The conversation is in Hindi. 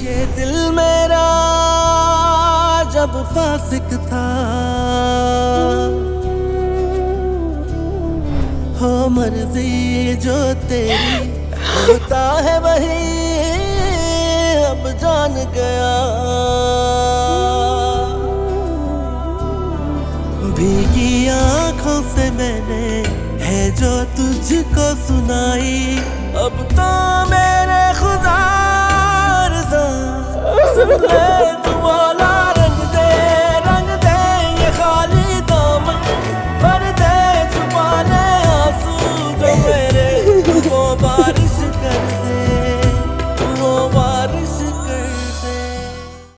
ये दिल मेरा जब फासिक था। हो मर्ज़ी जो तेरी होता है वही, अब जान गया। भीगी आँखों से मैंने है जो तुझको सुनाई, अब तो मेरे love.